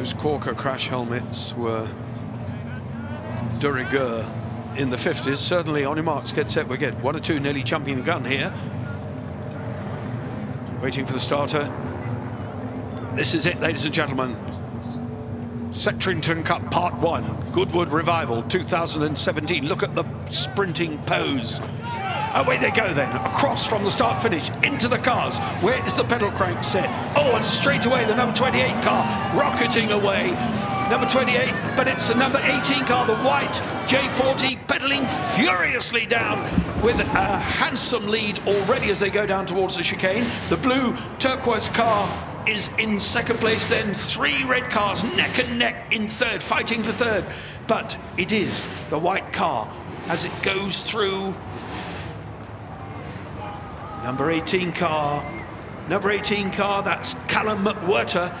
Those Quokka crash helmets were de rigueur in the 50s. Certainly on marks, get set, we get one or two nearly jumping the gun here. Waiting for the starter. This is it, ladies and gentlemen. Settrington Cup Part 1, Goodwood Revival 2017. Look at the sprinting pose. Away they go then, across from the start finish, into the cars. Where is the pedal crank set? Oh, and straight away the number 28 car rocketing away. Number 28, but it's the number 18 car, the white J40, pedaling furiously down with a handsome lead already as they go down towards the chicane. The blue turquoise car is in second place then. Three red cars neck and neck in third, fighting for third. But it is the white car as it goes through. Number 18 car, number 18 car, that's Callum McWhirter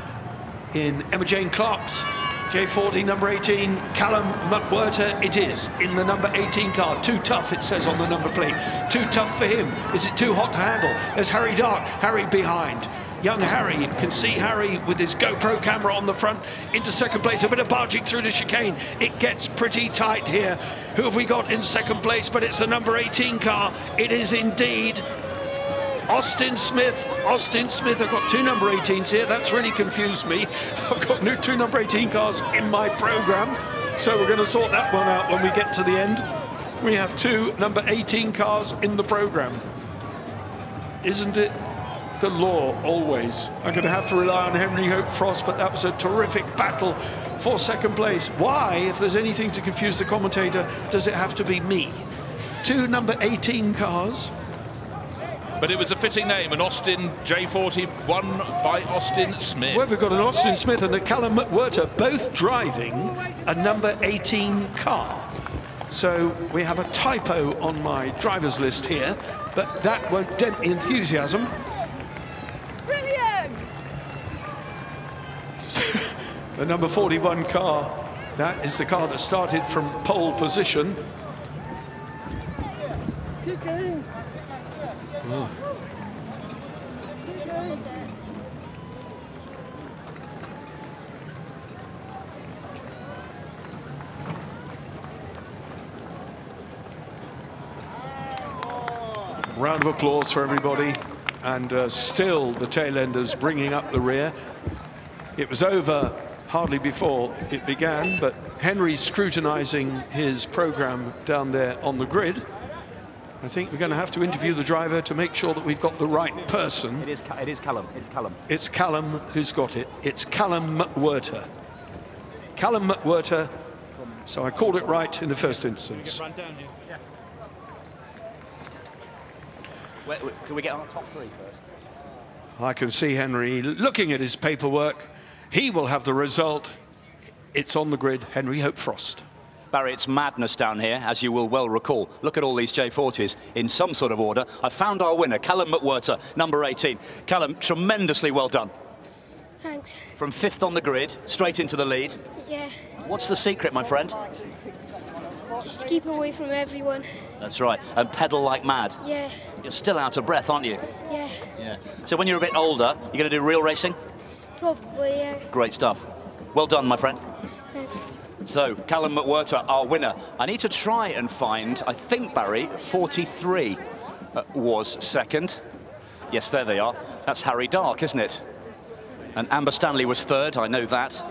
in Emma Jane Clark's J40, number 18, Callum McWhirter it is in the number 18 car. Too tough, it says on the number plate. Too tough for him. Is it too hot to handle? There's Harry Dark, Harry behind. Young Harry, you can see Harry with his GoPro camera on the front into second place. A bit of barging through the chicane. It gets pretty tight here. Who have we got in second place? But it's the number 18 car. It is indeed Austin Smith. Austin Smith. I've got two number 18s here. That's really confused me. I've got new two number 18 cars in my program. So we're going to sort that one out when we get to the end. We have two number 18 cars in the program. Isn't it the law always? I'm going to have to rely on Henry Hope Frost, but that was a terrific battle for second place. Why, if there's anything to confuse the commentator, does it have to be me? Two number 18 cars but it was a fitting name, an Austin J40 won by Austin Smith. Well, we've got an Austin Smith and a Callum McWhirter both driving a number 18 car. So we have a typo on my driver's list here, but that won't dent the enthusiasm. Brilliant! the number 41 car, that is the car that started from pole position. Keep going. Round of applause for everybody. And uh, still the tail enders bringing up the rear. It was over hardly before it began, but Henry scrutinizing his program down there on the grid. I think we're going to have to interview the driver to make sure that we've got the right person. It is, it is Callum. It's Callum. It's Callum who's got it. It's Callum McWhirter. Callum McWhirter. So I called it right in the first instance. Where, can we get on top three first? I can see Henry looking at his paperwork. He will have the result. It's on the grid. Henry Hope Frost. Barry, it's madness down here, as you will well recall. Look at all these J40s in some sort of order. I found our winner, Callum McWhirter, number 18. Callum, tremendously well done. Thanks. From fifth on the grid, straight into the lead. Yeah. What's the secret, my friend? Just keep away from everyone. That's right, and pedal like mad. Yeah. You're still out of breath, aren't you? Yeah. Yeah. So when you're a bit older, you're going to do real racing? Probably, yeah. Great stuff. Well done, my friend. Thanks. So, Callum McWhirter, our winner. I need to try and find, I think, Barry, 43 uh, was second. Yes, there they are. That's Harry Dark, isn't it? And Amber Stanley was third, I know that.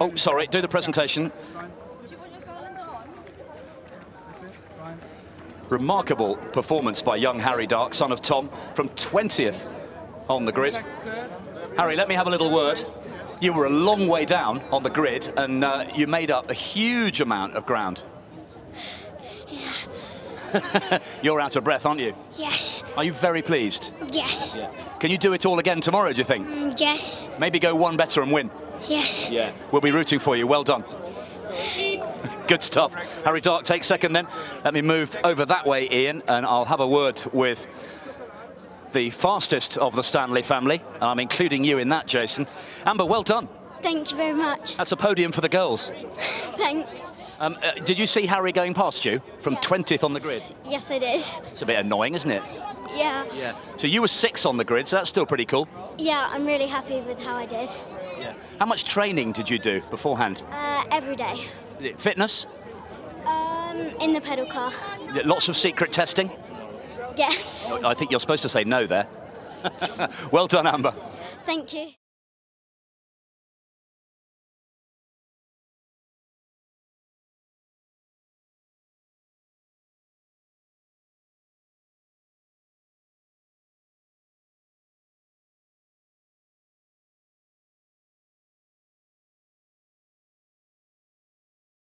Oh, sorry, do the presentation. Remarkable performance by young Harry Dark, son of Tom, from 20th on the grid. Harry, let me have a little word. You were a long way down on the grid and uh, you made up a huge amount of ground. Yeah. You're out of breath, aren't you? Yes. Are you very pleased? Yes. Yeah. Can you do it all again tomorrow, do you think? Mm, yes. Maybe go one better and win. Yes. Yeah. We'll be rooting for you. Well done. Good stuff. Harry Dark takes second then. Let me move over that way, Ian, and I'll have a word with the fastest of the Stanley family. I'm including you in that, Jason. Amber, well done. Thank you very much. That's a podium for the girls. Thanks. Um, uh, did you see Harry going past you from yes. 20th on the grid? Yes, I did. It's a bit annoying, isn't it? Yeah. Yeah. So you were six on the grid, so that's still pretty cool. Yeah, I'm really happy with how I did. Yeah. How much training did you do beforehand? Uh, every day. Fitness? Um, in the pedal car. Lots of secret testing? Yes. I think you're supposed to say no there. well done, Amber. Thank you.